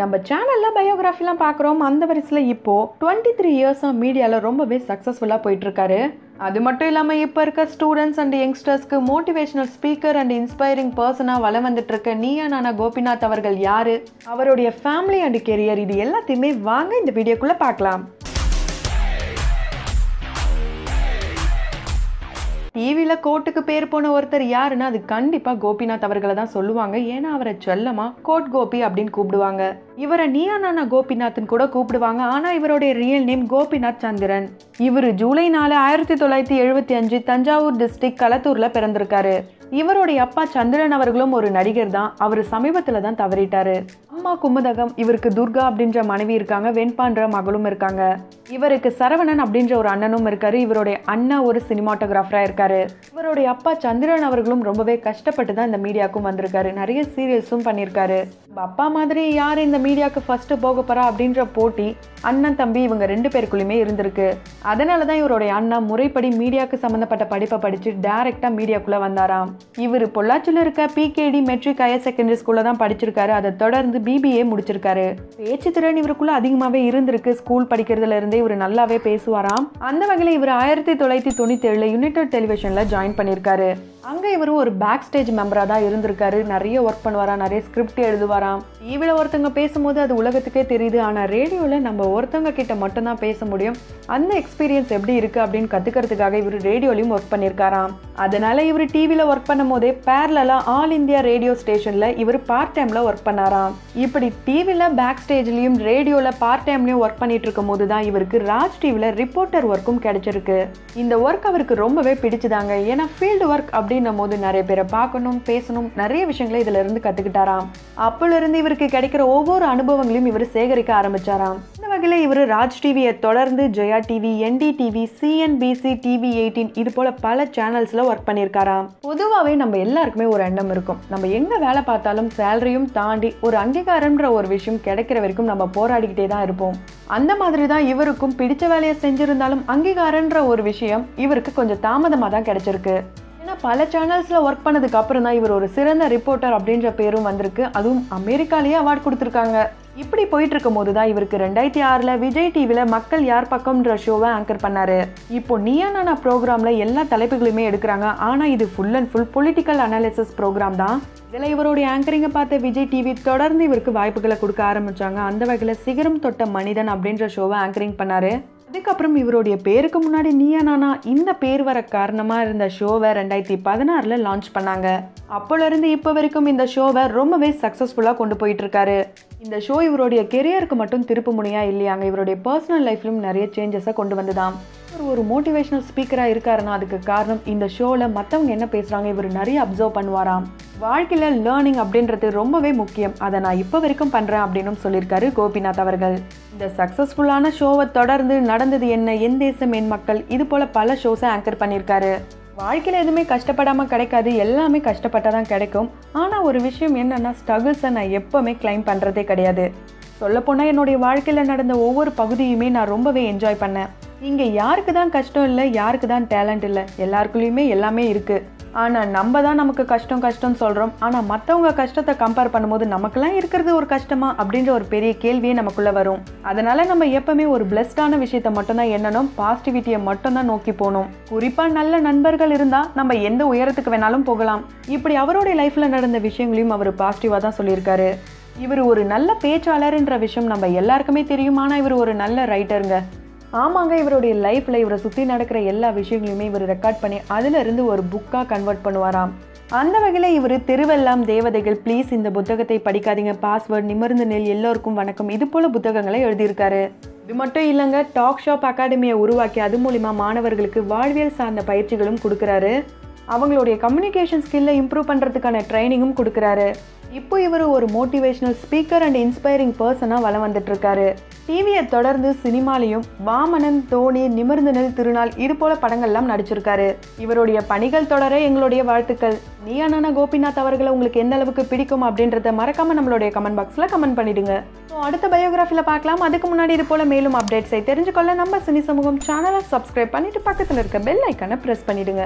நம்ம சேனலில் பயோகிராஃபிலாம் பார்க்குறோம். அந்த வரிசையில் இப்போது டுவெண்ட்டி த்ரீ இயர்ஸாக மீடியாவில் ரொம்பவே சக்ஸஸ்ஃபுல்லாக போயிட்டுருக்காரு. அது மட்டும் இல்லாமல் இப்போ இருக்க ஸ்டூடெண்ட்ஸ் அண்ட் யங்ஸ்டர்ஸ்க்கு மோட்டிவேஷனல் ஸ்பீக்கர் அண்ட் இன்ஸ்பைரிங் பர்சனாக வளம் வந்துட்டுருக்க நீயா நானா கோபிநாத் அவர்கள் யார்? அவருடைய ஃபேமிலி அண்ட் கெரியர் இது எல்லாத்தையுமே வாங்க இந்த வீடியோக்குள்ளே பார்க்கலாம். டிவியில் கோர்ட்டுக்கு பேர் போன ஒருத்தர் யாருன்னா அது கண்டிப்பாக கோபிநாத் அவர்களை தான் சொல்லுவாங்க. ஏன்னா அவரை செல்லமா? கோட் கோபி அப்படின்னு கூப்பிடுவாங்க. இவரை நீயா நானா கோபிநாத்னு கூட கூப்பிடுவாங்க. ஆனால் இவருடைய ரியல் நேம் கோபிநாத் சந்திரன். இவர் ஜூலை நாலு ஆயிரத்தி தொள்ளாயிரத்தி எழுபத்தி அஞ்சு தஞ்சாவூர் டிஸ்ட்ரிக்ட் களத்தூரில் பிறந்திருக்காரு. இவருடைய அப்பா சந்திரன் அவர்களும் ஒரு நடிகர் தான். அவர் சமீபத்தில் தான் தவறிட்டாரு. அம்மா குமுதகம் இவருக்கு துர்கா அப்படின்ற மனைவி இருக்காங்க வெண்பான்ற மகளும் இருக்காங்க. இவருக்கு சரவணன் அப்படின்ற ஒரு அண்ணனும் இருக்காரு. இவருடைய அண்ணா ஒரு சினிமாட்டோகிராஃபரா இருக்காரு. இவருடைய அப்பா சந்திரன் அவர்களும் ரொம்பவே கஷ்டப்பட்டு தான் இந்த மீடியாவுக்கும் வந்திருக்காரு. நிறைய சீரியல்ஸும் பண்ணியிருக்காரு. அப்பா மாதிரி யார் இந்த மீடியாவுக்கு ஃபஸ்ட்டு போக போகிறா அப்படின்ற போட்டி அண்ணன் தம்பி இவங்க ரெண்டு பேருக்குள்ளேயுமே இருந்திருக்கு. அதனால தான் இவருடைய அண்ணா முறைப்படி மீடியாவுக்கு சம்மந்தப்பட்ட படிப்பை படித்து டேரெக்டாக மீடியாக்குள்ளே வந்தாராம். இவர் பொள்ளாச்சியில் இருக்க பிகேடி மெட்ரிக் ஹையர் செகண்டரி ஸ்கூலில் தான் படிச்சிருக்காரு. அதை தொடர்ந்து பிபிஏ முடிச்சிருக்காரு. பேச்சு திறன் இவருக்குள்ளே அதிகமாகவே இருந்திருக்கு. ஸ்கூல் படிக்கிறதுல இருந்தே இவர் நல்லாவே பேசுவாராம். அந்த வகையில் இவர் ஆயிரத்தி தொள்ளாயிரத்தி தொண்ணூற்றி ஏழில் யுனைடெட் டெலிவிஷனில் ஜாயின் பண்ணியிருக்காரு. அங்கே இவர் ஒரு பேக் ஸ்டேஜ் மெம்பராக தான் இருந்திருக்காரு. நிறைய ஒர்க் பண்ணுவாரா நிறைய ஸ்கிரிப்ட் எழுதுவாராம் டிவியில் ஒருத்தவங்க பேசும்போது அது உலகத்துக்கே தெரியுது. ஆனால் ரேடியோவில் நம்ம ஒருத்தவங்க கிட்ட மட்டும்தான் பேச முடியும். அந்த எக்ஸ்பீரியன்ஸ் எப்படி இருக்குது அப்படின்னு கற்றுக்கிறதுக்காக இவர் ரேடியோலையும் ஒர்க் பண்ணியிருக்காராம் அதனால் இவர் டிவியில் ஒர்க் பண்ணும் போதே பேரலாக ஆல் இந்தியா ரேடியோ ஸ்டேஷனில் இவர் பார்ட் டைமில் ஒர்க் பண்ணாராம். இப்படி டிவியில் பேக் ஸ்டேஜ்லேயும் ரேடியோவில் பார்ட் டைம்லையும் ஒர்க் பண்ணிட்டு இருக்கும் போது தான் இவருக்கு ராஜ் டிவியில் ரிப்போர்ட்டர் ஒர்க்கும் கிடைச்சிருக்கு. இந்த ஒர்க் அவருக்கு ரொம்பவே பிடிச்சதாங்க. ஏன்னா ஃபீல்டு ஒர்க் அப்படின்னும் போது நிறைய பேரை பார்க்கணும் பேசணும் நிறைய விஷயங்களை இதில் இருந்து கற்றுக்கிட்டாராம் அப்போலேருந்து இவருக்கு கிடைக்கிற ஒவ்வொரு அனுபவங்களையும் இவர் சேகரிக்க ஆரம்பிச்சாராம். இந்த வகையில் இவர் ராஜ் டிவியை தொடர்ந்து Jaya TV NDTV CNBC TV eighteen இது போல பல சேனல்ஸில் ஒர்க் பண்ணியிருக்காராம். பொதுவாகவே நம்ம எல்லாருக்குமே ஒரு எண்ணம் இருக்கும். நம்ம எங்க வேலை பார்த்தாலும் சேலரியும் தாண்டி ஒரு அங்கீகாரம்ன்ற ஒரு விஷயம் கிடைக்கிற வரைக்கும் நம்ம போராடிக்கிட்டே தான் இருப்போம். அந்த மாதிரி தான் இவருக்கும் பிடிச்ச வேலையை செஞ்சிருந்தாலும் அங்கீகாரன்ற ஒரு விஷயம் இவருக்கு கொஞ்சம் தாமதமாக தான் கிடைச்சிருக்கு. ஏன்னா பல சேனல்ஸில் ஒர்க் பண்ணதுக்கு அப்புறம் தான் இவர் ஒரு சிறந்த ரிப்போர்ட்டர் அப்படின்ற பேரும் வந்திருக்கு. அதுவும் அமெரிக்காலேயே அவார்ட் கொடுத்துருக்காங்க. இப்படி போயிட்டு இருக்கும் போது தான் இவருக்கு ரெண்டாயிரத்தி ஆறில் விஜய் டிவியில் மக்கள் யார் பக்கம்ன்ற ஷோவை ஆங்கர் பண்ணார். இப்போ நீயா நானா ப்ரோக்ராமில் எல்லா தலைப்புகளுமே எடுக்கிறாங்க. ஆனால் இது full and full political analysis programme தான். இதில் இவருடைய ஆங்கரிங்கை பார்த்த விஜய் டிவி தொடர்ந்து இவருக்கு வாய்ப்புகளை கொடுக்க ஆரம்பித்தாங்க அந்த வகையில் சிகரம் தொட்ட மனிதன் அப்படின்ற ஷோவை ஆங்கரிங் பண்ணார். அதுக்கப்புறம் இவருடைய பேருக்கு முன்னாடி நீயா நானா இந்த பேர் வர காரணமாக இருந்த ஷோவை ரெண்டாயிரத்தி பதினாறில் லான்ச் பண்ணாங்க. அப்போலேருந்து இப்போ வரைக்கும் இந்த ஷோவை ரொம்பவே சக்ஸஸ்ஃபுல்லாக கொண்டு போயிட்டு இருக்காரு இந்த ஷோ இவருடைய கெரியருக்கு மட்டும் திருப்பு முனையா இல்லையாங்க? இவருடைய பர்சனல் லைஃப்லையும் நிறைய சேஞ்சஸை கொண்டு வந்துதான். இவர் ஒரு மோட்டிவேஷனல் ஸ்பீக்கராக இருக்காருன்னா அதுக்கு காரணம் இந்த ஷோவில் மற்றவங்க என்ன பேசுகிறாங்க இவர் நிறைய அப்சர்வ் பண்ணுவாராம். வாழ்க்கையில் லேர்னிங் அப்படின்றது ரொம்பவே முக்கியம். அதை நான் இப்போ வரைக்கும் பண்ணுறேன் அப்படின்னு சொல்லியிருக்காரு கோபிநாத் அவர்கள். இந்த சக்ஸஸ்ஃபுல்லான ஷோவை தொடர்ந்து நடந்தது என்ன? என் தேசம் என் மக்கள். இது போல் பல ஷோஸை ஆங்கர் பண்ணியிருக்காரு. வாழ்க்கையில் எதுவுமே கஷ்டப்படாமல் கிடைக்காது. எல்லாமே கஷ்டப்பட்டால் தான் கிடைக்கும். ஆனால் ஒரு விஷயம் என்னென்னா ஸ்ட்ரகிள்ஸை நான் எப்போவுமே கிளைம் பண்ணுறதே கிடையாது. சொல்லப்போனால் என்னுடைய வாழ்க்கையில் நடந்த ஒவ்வொரு பகுதியுமே நான் ரொம்பவே என்ஜாய் பண்ணேன். இங்கே யாருக்கு தான் கஷ்டம் இல்லை யாருக்கு தான் டேலண்ட் இல்லை எல்லாருக்குள்ளேயுமே எல்லாமே இருக்குது ஆனால் நம்ம தான் நமக்கு கஷ்டம் கஷ்டம்னு சொல்கிறோம் ஆனால் மற்றவங்க கஷ்டத்தை கம்பேர் பண்ணும்போது நமக்கெல்லாம் இருக்கிறது ஒரு கஷ்டமா அப்படின்ற ஒரு பெரிய கேள்வியே நமக்குள்ளே வரும். அதனால் நம்ம எப்பவுமே ஒரு பிளஸ்டான விஷயத்தை மட்டும்தான் எண்ணணும். பாசிட்டிவிட்டியை மட்டும்தான் நோக்கி போகணும். குறிப்பாக நல்ல நண்பர்கள் இருந்தால் நம்ம எந்த உயரத்துக்கு வேணாலும் போகலாம். இப்படி அவருடைய லைஃப்பில் நடந்த விஷயங்களையும் அவர் பாசிட்டிவாக தான் சொல்லியிருக்காரு. இவர் ஒரு நல்ல பேச்சாளர்ன்ற விஷயம் நம்ம எல்லாருக்குமே தெரியும். ஆனால் இவர் ஒரு நல்ல ரைட்டருங்க ஆமாங்க இவருடைய லைஃப்பில் இவரை சுற்றி நடக்கிற எல்லா விஷயங்களையுமே இவர் ரெக்கார்ட் பண்ணி அதிலிருந்து ஒரு புக்காக கன்வெர்ட் பண்ணுவாராம். அந்த வகையில் இவர் திருவெல்லாம் தேவதைகள் ப்ளீஸ் இந்த புத்தகத்தை படிக்காதீங்க. பாஸ்வேர்ட் நிமிர்ந்து நெல். எல்லோருக்கும் வணக்கம். இது போல புத்தகங்களை எழுதியிருக்காரு. இது மட்டும் இல்லைங்க டாக் ஷாப் அகாடமியை உருவாக்கி அது மூலிமா மாணவர்களுக்கு வாழ்வியல் சார்ந்த பயிற்சிகளும் கொடுக்குறாரு. அவங்களுடைய கம்யூனிகேஷன் ஸ்கில்லை இம்ப்ரூவ் பண்ணுறதுக்கான ட்ரைனிங்கும் கொடுக்குறாரு. இப்போ இவர் ஒரு மோட்டிவேஷனல் ஸ்பீக்கர் அண்ட் இன்ஸ்பைரிங் பர்சனாக வளம் வந்துட்டுருக்காரு. டிவியை தொடர்ந்து சினிமாலையும் வாமனன் தோணி நிமிர்ந்து நெல் திருநாள் இது போல படங்கள்லாம் நடிச்சிருக்காரு. இவருடைய பணிகள் தொடர எங்களுடைய வாழ்த்துக்கள். நீயானான கோபிநாத் அவர்களை உங்களுக்கு எந்த அளவுக்கு பிடிக்கும் அப்படின்றத மறக்காம நம்மளுடைய கமெண்ட் பாக்ஸில் கமெண்ட் பண்ணிடுங்க. ஸோ அடுத்த பயோகிராஃபியில் பார்க்கலாம். அதுக்கு முன்னாடி இது போல மேலும் அப்டேட்ஸை தெரிஞ்சுக்கொள்ள நம்ம சினி சமூகம் சேனலை சப்ஸ்கிரைப் பண்ணிட்டு பக்கத்தில் இருக்க பெல் ஐக்கானை ப்ரெஸ் பண்ணிடுங்க.